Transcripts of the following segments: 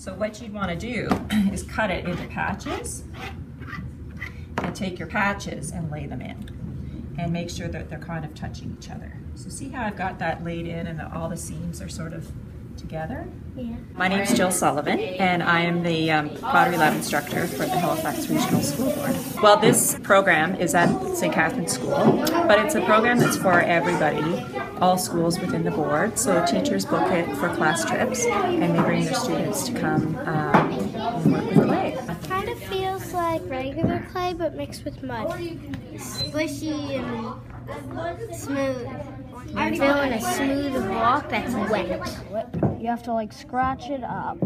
So what you'd want to do is cut it into patches and take your patches and lay them in and make sure that they're kind of touching each other. So see how I've got that laid in and all the seams are sort of together? Yeah. name is Jill Sullivan, and I am the um, Pottery Lab instructor for the Halifax Regional School Board. Well, this program is at St. Catherine's School, but it's a program that's for everybody, all schools within the board. So teachers book it for class trips, and they bring their students to come um, and work with clay. Kind of feels like regular clay, but mixed with mud. Squishy and smooth. I'm feeling a smooth block that's wet. You have to like scratch it up.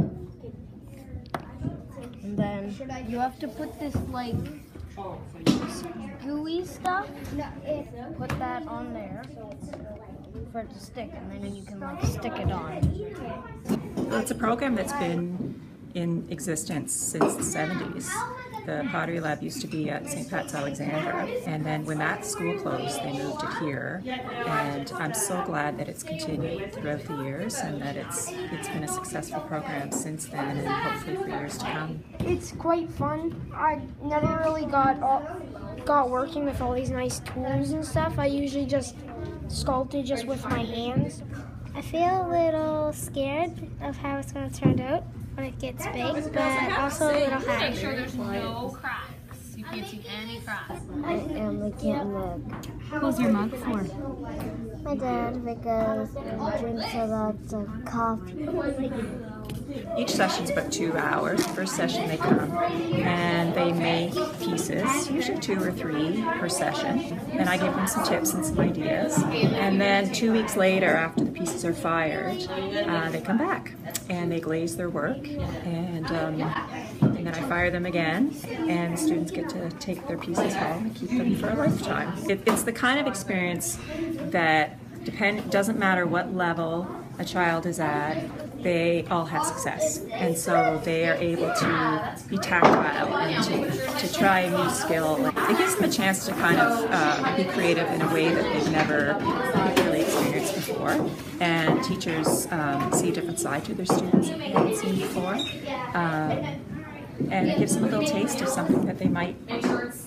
And then you have to put this like gooey stuff. Put that on there for it to stick, and then you can like stick it on. It's a program that's been in existence since the 70s. The Pottery Lab used to be at St. Pat's Alexandra, and then when that school closed, they moved it here. And I'm so glad that it's continued throughout the years and that it's it's been a successful program since then, and hopefully for years to come. It's quite fun. I never really got all, got working with all these nice tools and stuff. I usually just sculpted just with my hands. I feel a little scared of how it's going to turn out when it gets big, but also a little happy. Make sure there's no cracks. You can't see any cracks. I am making a mug. Who's your mug for? My dad because he uh, drinks a lot of coffee. Each session's about two hours. First session they come and they make pieces, usually two or three per session. And I give them some tips and some ideas. And then two weeks later, after the pieces are fired, uh, they come back and they glaze their work. And, um, and then I fire them again, and students get to take their pieces home and keep them for a lifetime. It, it's the kind of experience that depend doesn't matter what level a child is at, they all have success. And so they are able to be tactile and to, to try a new skill. It gives them a chance to kind of uh, be creative in a way that they've never before. And teachers um, see a different side to their students that they haven't seen before. Um, and it gives them a little taste of something that they might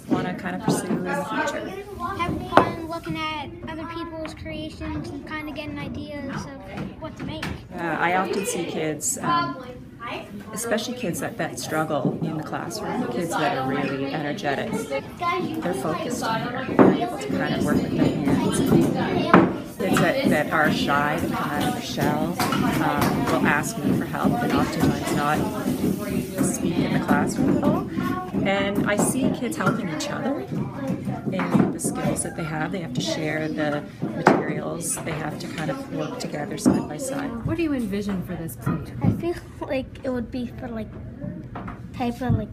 want to kind of pursue in the future. Having fun looking at other people's creations and kind of getting ideas of what to make. Uh, I often see kids, um, especially kids that, that struggle in the classroom, kids that are really energetic. They're focused. Able to kind of work that, that are shy, that come out of their shell, um, will ask me for help and oftentimes not speak in the classroom at all. And I see kids helping each other in the skills that they have. They have to share the materials. They have to kind of work together side by side. What do you envision for this plate? I feel like it would be for like type of like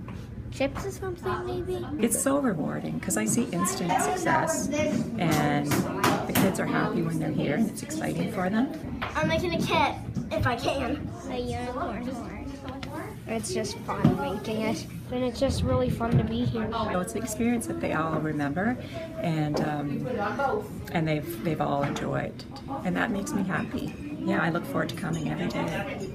chips or something maybe. It's so rewarding because I see instant success and the kids are happy when they're here and it's exciting for them. I'm making a kit if I can. A unicorn. It's just fun making it, and it's just really fun to be here. So it's an experience that they all remember and um, and they've they've all enjoyed and that makes me happy. Yeah, I look forward to coming every day.